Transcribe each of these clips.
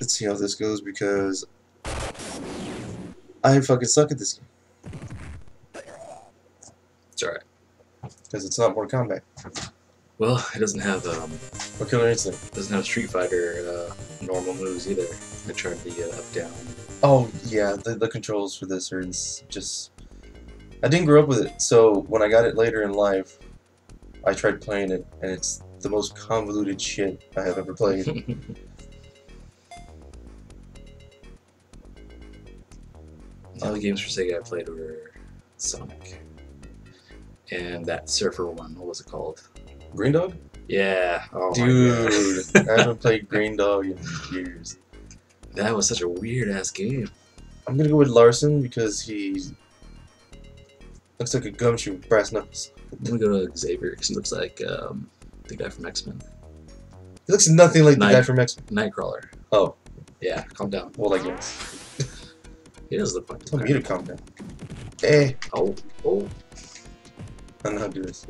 let's see how this goes because I fucking suck at this game It's alright. because it's not Mortal Kombat Well, it doesn't have um, or Killer Instinct. doesn't have Street Fighter uh, normal moves either. I tried the uh, up down. Oh yeah, the the controls for this are just. I didn't grow up with it, so when I got it later in life, I tried playing it, and it's the most convoluted shit I have ever played. The only games for Sega I played were Sonic and that Surfer one. What was it called? Green Dog, Yeah. Oh dude, God. I haven't played Green Dog in years. that was such a weird ass game. I'm gonna go with Larcen because he looks like a gumshoe with brass knuckles. I'm gonna go to Xavier because he looks like um, the guy from X Men, He looks nothing like the guy from X. Men. Nightcrawler. Oh, Yeah, calm down. well, I guess. He does look like. Tell me to calm down. Hey, Oh, oh! I know how to do this.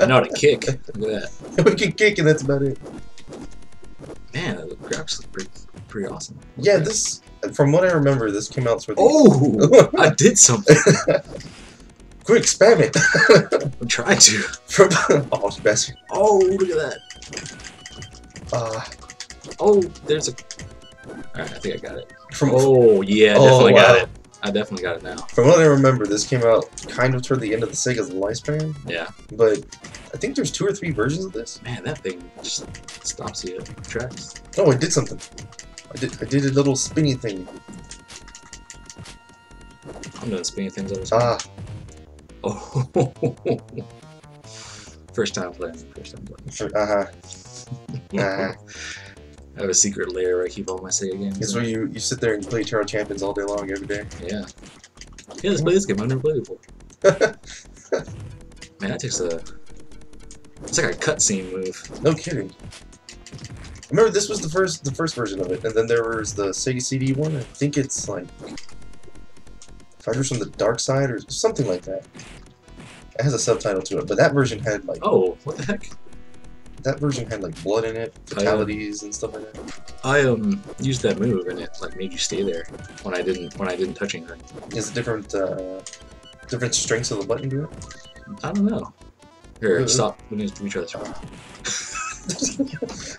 I know how to kick. Look at that. we can kick, and that's about it. Man, the graphics look pretty, pretty awesome. Yeah, this, from what I remember, this came out for. Oh! I did something. Quick, spam it! I'm trying to. from, oh, bastard. Oh, look at that. Uh, Oh, there's a. Alright, I think I got it. from, Oh, yeah, I Oh, definitely wow. got it. I definitely got it now. from what I remember, this came out kind of toward the end of the Sega's lifespan, Yeah. but I think there's two or three versions of this. Man, that thing just stops you at tracks. Oh, I did something. I did, I did a little spinny thing. I'm doing spinning things all the time. Ah, Oh. First time playing. First time playing. uh-huh. Uh-huh. I have a secret lair I keep all my Sega games. It's in. where you, you sit there and play Tower Champions all day long every day. Yeah. Yeah, let's play this game. I've never played it before. Man, that takes a. It's like a cutscene move. No kidding. Remember, this was the first the first version of it, and then there was the Sega CD one. I think it's like Fighters from the Dark Side or something like that. It has a subtitle to it, but that version had like Oh, what the heck? That version had like blood in it, fatalities and stuff like that. I um used that move and it like made you stay there when I didn't when I didn't touch anything. Is it different uh, different strengths of the button do it? I don't know. Here, Uh, stop. Let me, let me try this.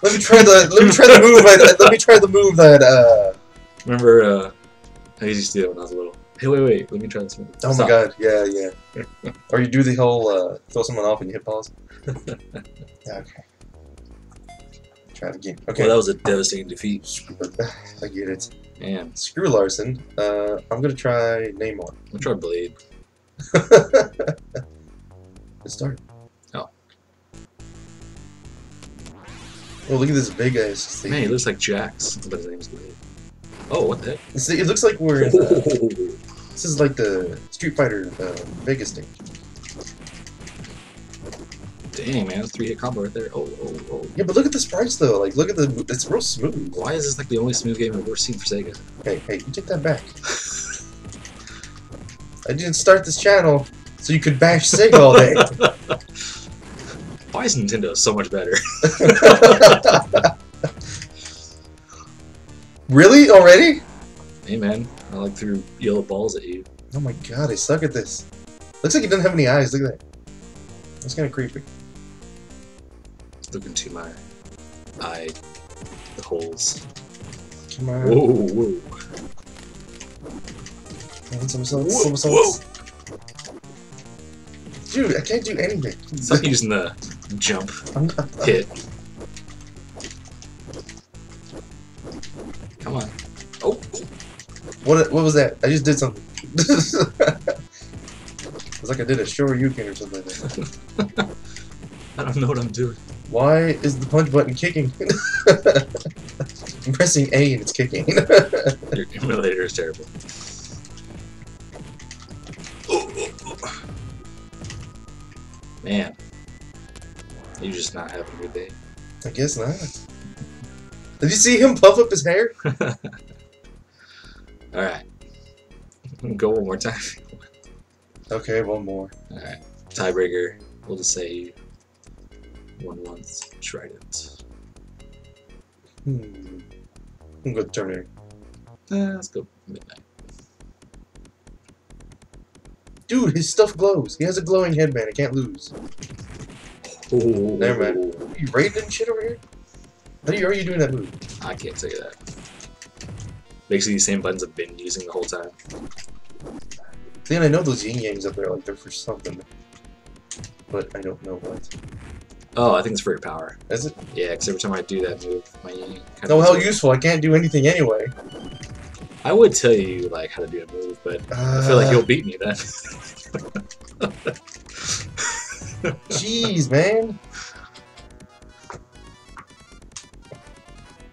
let me try the let me try the move. I, let me try the move that. Uh, Remember, uh, I used to do it when I was little. Hey, wait, wait. Let me try this move. oh my god! Yeah, yeah. or you do the whole uh, throw someone off and you hit pause. yeah, okay. Try it again. Okay. Well, that was a devastating defeat. I get it. Man, Screw Larcen. Uh, I'm gonna try Namor. I'm gonna try Blade. Let's start. Oh. Oh, look at this big ass thing. Man, he looks like Jax, but his name's Blade. Oh, what the heck? See, it looks like we're in. Uh, this is like the Street Fighter uh, Vegas stage. Dang, man, that's three hit combo right there. Oh, oh, oh. Yeah, but look at the sprites though. Like, look at the. It's real smooth. Why is this like the only smooth game I've ever seen for Sega? Hey, hey, you take that back. I didn't start this channel so you could bash Sega all day. Why is Nintendo so much better? really? Already? hey, man, I like threw yellow balls at you. Oh my god, I suck at this. Looks like he doesn't have any eyes. Look at that. That's kind of creepy. Look into my eye, the holes. Come on. Whoa, whoa. Man, somersaults, Whoa, somersaults. Dude, I can't do anything. Stop using the jump hit. Come on. Oh, oh. What, what was that? I just did something. it's like I did a Shoryuken or something like that. I don't know what I'm doing. Why is the punch button kicking? I'm pressing A and it's kicking. Your emulator is terrible. Man, you just not having a good day. I guess not. Did you see him puff up his hair? All right, go one more time. Okay, one more. All right, tiebreaker. We'll just say one once, tried it. Hmm. I'm going to Terminator. Eh, let's go Midknight. Dude, his stuff glows. He has a glowing headband. I can't lose. Oh, Never mind. Are you raiding shit over here? How are you, how are you doing that move? I can't tell you that. Basically, the same buttons I've been using the whole time. Then I know those yin yangs up there, like they're for something. But I don't know what. Oh, I think it's for your power. Is it? Yeah, because every time I do that move, my kind No, how useful. I can't do anything anyway. I would tell you like how to do a move, but I feel like Uh, you'll beat me then. Jeez, man.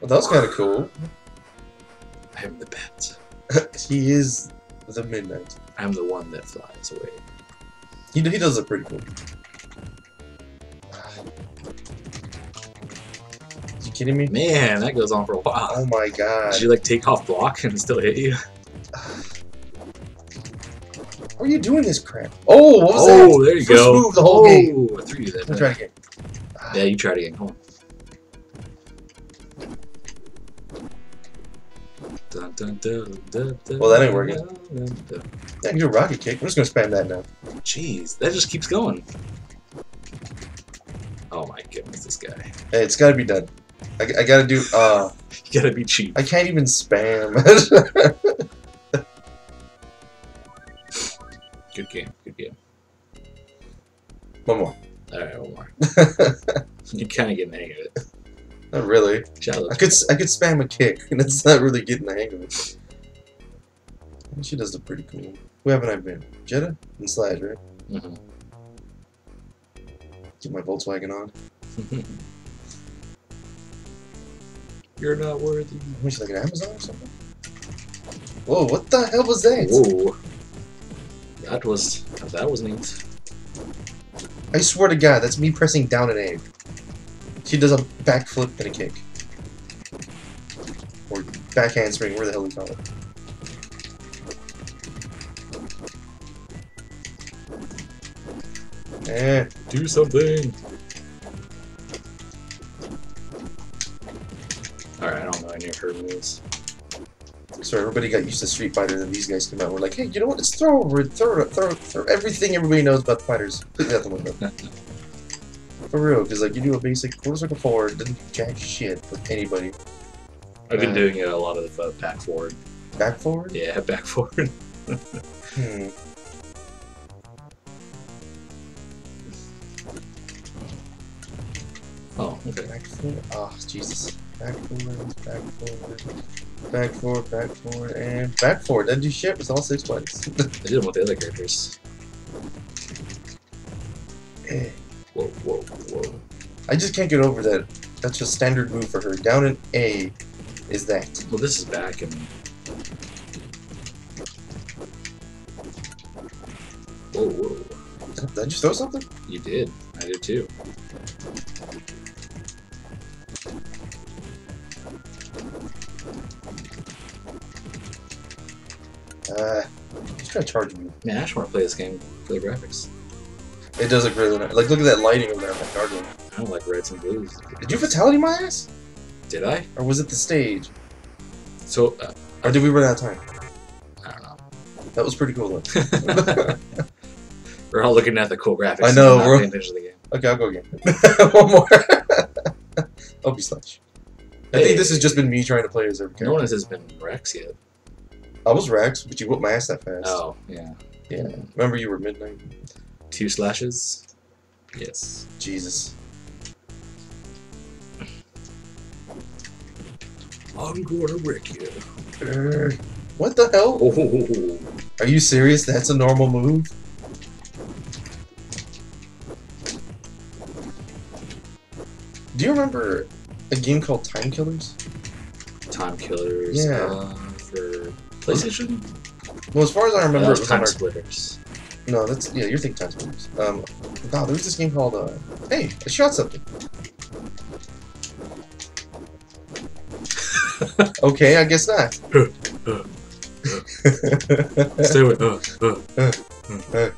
Well, that was kind of cool. I'm the bat. he is the Midknight. I'm the one that flies away. He, he does look pretty cool. Kidding me? Man, that goes on for a while. Oh my god. Did you like take off block and still hit you? How are you doing this crap? Oh, what was Oh, that? there you First go. move the whole oh, game. I threw you that. Let me try again. Yeah, you tried again. Come on. Dun, dun, dun, dun, dun, Well, that ain't working. Yeah, I can do a rocket kick. I'm just gonna spam that now. Jeez, that just keeps going. Oh my goodness, this guy. Hey, it's gotta be done. I, I gotta do. Uh, You gotta be cheap. I can't even spam. Good game, good game. One more. Alright, one more. You kind of get the hang of it. Not really. Shadow I could s- I could spam a kick, and it's not really getting the hang of it. She does look pretty cool. Who haven't I been? Jetta and Slash, right? Mm -hmm. Get my Volkswagen on. You're not worthy. What, like an Amazon or something? Whoa, what the hell was that? Whoa. That was that was neat. I swear to God, that's me pressing down and A. She does a backflip and a kick. Or back handspring, where the hell we call it. Eh, Do something. Alright, I don't know any of her moves. so everybody got used to Street Fighter, then these guys come out. We're like, hey, you know what? Let's throw over throw throw, throw everything everybody knows about the fighters. Completely out the window. For real, because like you do a basic quarter circle forward, doesn't do jack shit with anybody. I've been Uh, doing a lot of uh, back forward. Back forward? Yeah, back forward. Hmm. Oh, okay. Back forward. Oh, Jesus. Back forward, back forward, back forward, back forward, and back forward. Doesn't do shit. It's all six buttons. I did them with the other characters. Eh. Whoa, whoa, whoa. I just can't get over that. That's a standard move for her. Down in A is that. Well, this is back and. Whoa, whoa. Did I just throw something? You did. I did too. To charge me. Man, I just want to play this game for the graphics. It does look really nice. Like, look at that lighting over there on that garden. I don't like reds and blues. Did you fatality my ass? Did I? Or was it the stage? So, uh, Or did we run out of time? I don't know. That was pretty cool though. We're all looking at the cool graphics. I know, we're- paying attention to the game. okay, I'll go again. One more. I'll be slash. I think this has just been me trying to play as every character. No one has been Rex yet. I was Rex, but you whooped my ass that fast. Oh, yeah. Yeah. Remember you were Midknight? Two slashes. Yes. Jesus. I'm gonna wreck you. Urgh. What the hell? Oh, Are you serious? That's a normal move? Do you remember a game called Time Killers? time killers. Yeah. Uh, PlayStation. Well, as far as I remember, That it was time our... splitters. No, that's yeah. You're thinking Time Killers. Um, no, there was this game called. Uh, hey, I shot something. okay, I guess not. Stay away. Uh, uh, Uh, uh.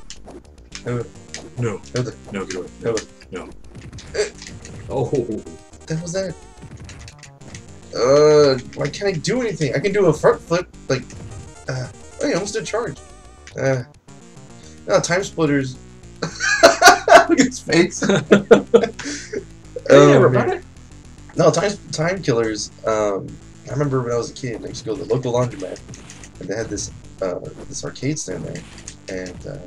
uh. No. No, No, get away. no, No. No. Oh. What the hell was that? Uh, why can't I do anything? I can do a front flip, like, uh, oh, I almost did charge. Uh, no, time splitters. Look at his face. Oh, man. No, time time killers. Um, I remember when I was a kid, I used to go to the local laundromat, and they had this uh, this arcade stand there, and uh,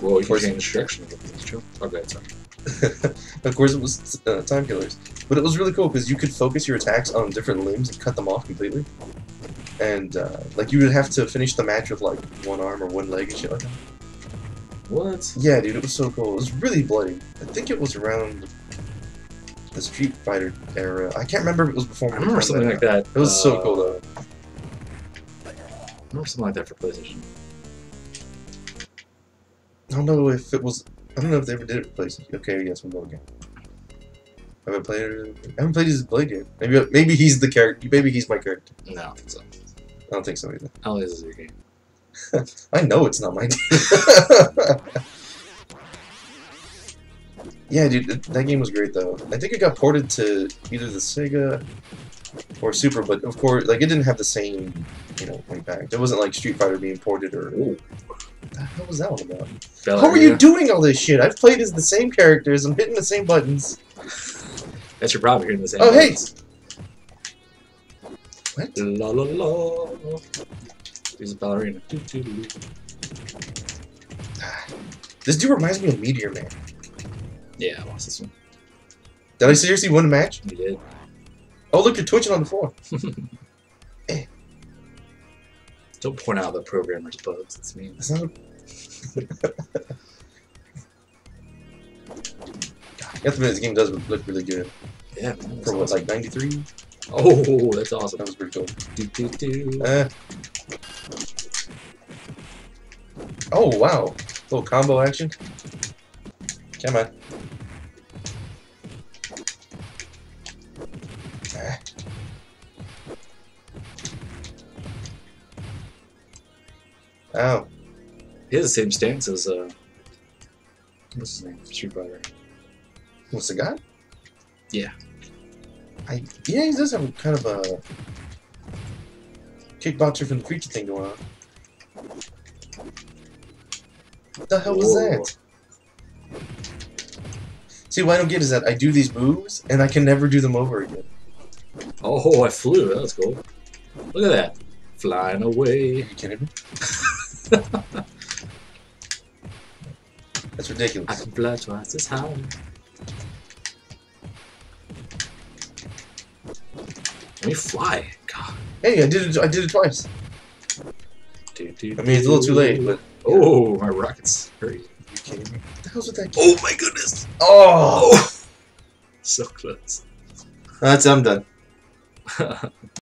Whoa, you distraction. That's true. Okay, sorry. of course it was uh, time killers. But it was really cool because you could focus your attacks on different limbs and cut them off completely. And uh, like you would have to finish the match with like one arm or one leg and shit like that. What? Yeah, dude, it was so cool. It was really bloody. I think it was around the Street Fighter era. I can't remember if it was before. I remember something like that. It was so uh, cool though. I remember something like that for PlayStation. I don't know if it was. I don't know if they ever did it for PlayStation. Okay, yes, we'll go again. I haven't played. I haven't played his Blade yet. Maybe maybe he's the character. Maybe he's my character. No, I don't think so. I don't think so either. I don't this is your game. I know it's not my game. yeah, dude, that game was great though. I think it got ported to either the Sega or Super, but of course, like it didn't have the same, you know, impact. It wasn't like Street Fighter being ported or. Ooh. What the hell was that all about? Ballerina. How are you doing all this shit? I've played as the same characters. I'm hitting the same buttons. That's your problem. You're in the same. Oh, hey! What? La la la. Here's a ballerina. Doo, doo, doo. This dude reminds me of Meteor Man. Yeah, I lost this one. Did I seriously win a match? You did. Oh, look, you're twitching on the floor. Eh. Don't point out the programmer's bugs. It's me. That's not a... God, I have to admit, this game does look really good. Yeah, man. That's For what, like 93? Oh, that's awesome. That was pretty cool. Do, do, do. Uh. Oh, wow. Little combo action. Come on. Ah. Ow. He has the same stance as uh. What's his name? Street Fighter. What's the guy? Yeah. I yeah, he does have kind of a kickboxer from the creature thing going on. What the hell was that? See, what I don't get is that I do these moves and I can never do them over again. Oh, I flew. That was cool. Look at that. Flying Are away. you kidding me? That's ridiculous. I can fly twice as high. Let me fly. God. Hey, I did it. I did it twice. Do, do, I mean, it's a little too late, but Oh, my rockets. Hurry. you kidding me? What the hell's with that? Oh my goodness. Oh, So close. that's I'm done.